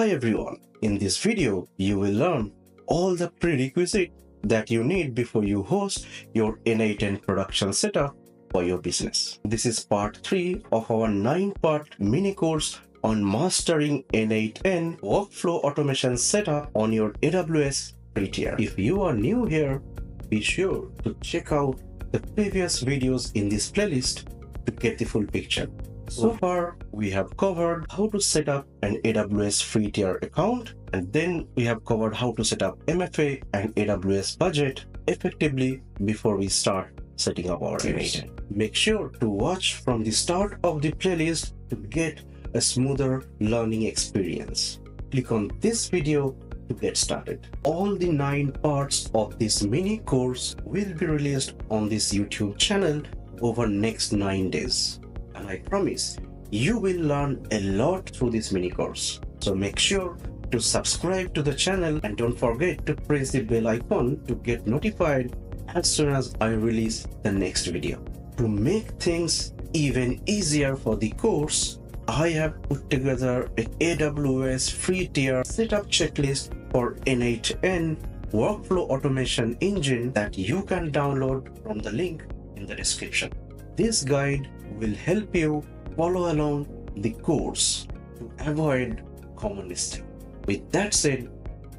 Hi everyone, in this video you will learn all the prerequisites that you need before you host your n8n production setup for your business. This is part 3 of our 9-part mini course on mastering n8n workflow automation setup on your AWS free tier. If you are new here, be sure to check out the previous videos in this playlist to get the full picture. So far, we have covered how to set up an AWS free tier account, and then we have covered how to set up MFA and AWS budget effectively before we start setting up our n8n. Make sure to watch from the start of the playlist to get a smoother learning experience. Click on this video to get started. All the nine parts of this mini course will be released on this YouTube channel over next nine days and I promise you will learn a lot through this mini course. So make sure to subscribe to the channel and don't forget to press the bell icon to get notified as soon as I release the next video. To make things even easier for the course, I have put together an AWS free tier setup checklist for n8n workflow automation engine that you can download from the link in the description. This guide will help you follow along the course to avoid common mistake. With that said,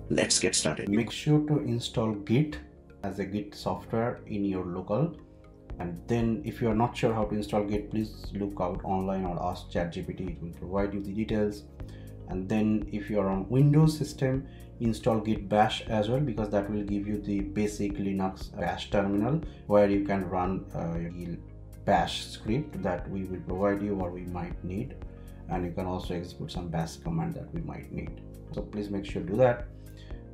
let's get started. Make sure to install Git as a Git software in your local and then if you are not sure how to install Git please look out online or ask ChatGPT it will provide you the details and then if you are on Windows system install git bash as well because that will give you the basic linux bash terminal where you can run uh, bash script that we will provide you or we might need. And you can also execute some bash command that we might need. So please make sure to do that.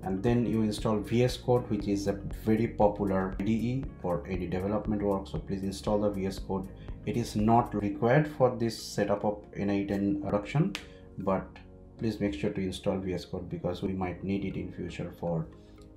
And then you install VS Code which is a very popular IDE for any development work. So please install the VS Code. It is not required for this setup of n8n production but please make sure to install VS Code because we might need it in future for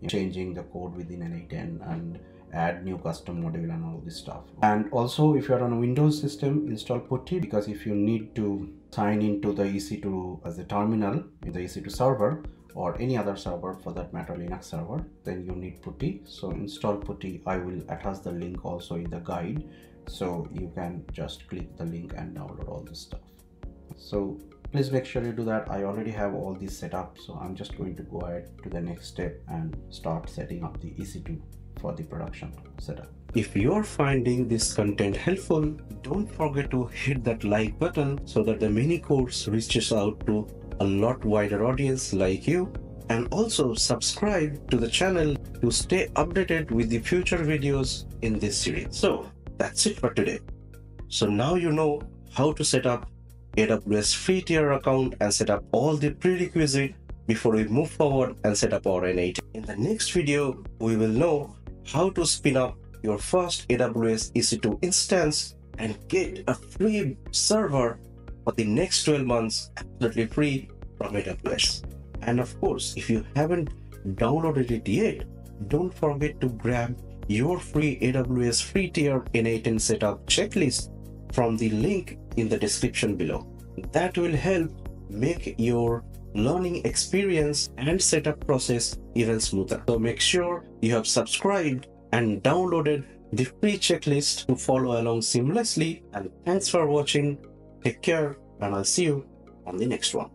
changing the code within n8n and add new custom module and all this stuff. And also if you're on a windows system install putty because if you need to sign into the ec2 as a terminal in the ec2 server or any other server for that matter linux server then you need putty. So install putty. I will attach the link also in the guide. So you can just click the link and download all this stuff. So please make sure you do that. I already have all this set up. So i'm just going to go ahead to the next step and start setting up the ec2 for the production setup. If you're finding this content helpful, don't forget to hit that like button so that the mini course reaches out to a lot wider audience like you and also subscribe to the channel to stay updated with the future videos in this series. So that's it for today. So now you know how to set up AWS free tier account and set up all the prerequisite before we move forward and set up our n8. In the next video, we will know how to spin up your first AWS EC2 instance and get a free server for the next 12 months absolutely free from AWS. And of course, if you haven't downloaded it yet, don't forget to grab your free AWS free tier n8n setup checklist from the link in the description below. That will help make your learning experience and setup process even smoother. So make sure you have subscribed and downloaded the free checklist to follow along seamlessly. And thanks for watching. Take care and I'll see you on the next one.